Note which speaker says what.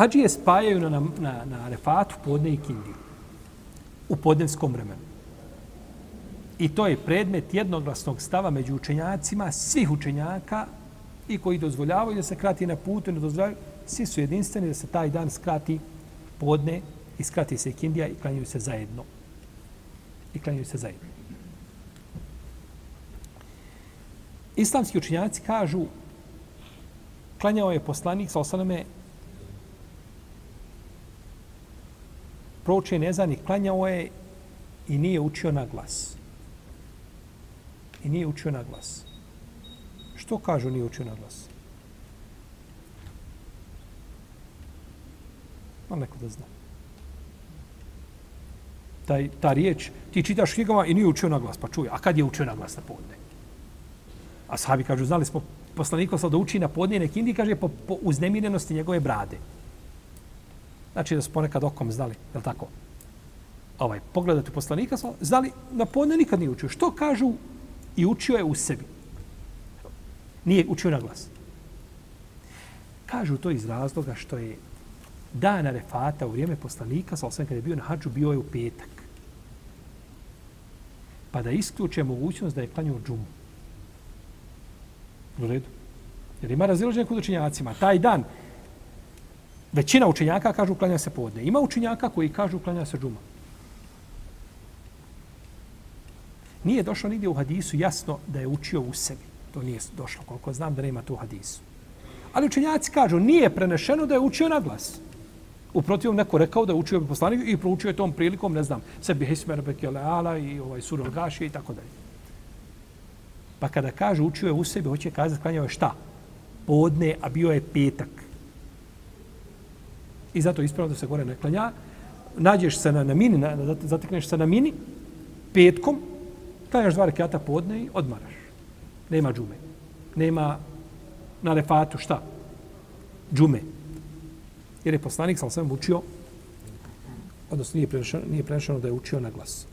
Speaker 1: Hadžije spajaju na, na, na, na refatu podne i kindiju. U podnevskom vremenu. I to je predmet jednoglasnog stava među učenjacima, svih učenjaka i koji dozvoljavaju da se krati na putu, ne dozvoljavaju, svi su jedinstveni da se taj dan skrati podne i skrati se kindija i klanjuju se zajedno. I klanjuju se zajedno. Islamski učenjaci kažu klanjao je poslanik sa osaname proučio nezan i klanjao je i nije učio na glas. I nije učio na glas. Što kažu nije učio na glas? Ma neko da zna. Taj, ta riječ, ti čitaš knjigama i nije učio na glas, pa čuj, a kad je učio na glas na podne? A sahabi kažu, znali smo poslaniko sad da uči na podne neki kaže, po, po uznemirenosti njegove brade. Znači da su ponekad okom znali, je li tako? Ovaj, pogledajte poslanika, znali, na podne nikad nije učio. Što kažu i učio je u sebi? Nije učio na glas. Kažu to iz razloga što je dana refata u vrijeme poslanika, sa osam kada je bio na hađu, bio je u petak. Pa da isključe mogućnost da je klanio džumu. U redu. Jer ima razilaženje kod učinjacima. Taj dan, većina učenjaka kažu klanja se podne. Ima učenjaka koji kažu klanja se džuma. Nije došlo nigdje u hadisu jasno da je učio u sebi. To nije došlo, koliko znam da nema to u hadisu. Ali učenjaci kažu, nije prenešeno da je učio na glas. U protivom neko rekao da je učio poslanik i proučio je tom prilikom, ne znam, sebi Hismer Bekeleala i ovaj Surul Gaši i tako dalje. Pa kada kaže učio je u sebi, hoće kazati klanjao je šta? Podne, a bio je petak. I zato ispravno da se gore ne klanja. Nađeš se na, na mini, na, zatekneš se na mini, petkom, klanjaš dva rekiata podne i odmaraš. Nema džume. Nema na refatu šta? Džume. Jer je poslanik sam sam učio, odnosno nije prenešeno, nije prenešeno da je učio na glas.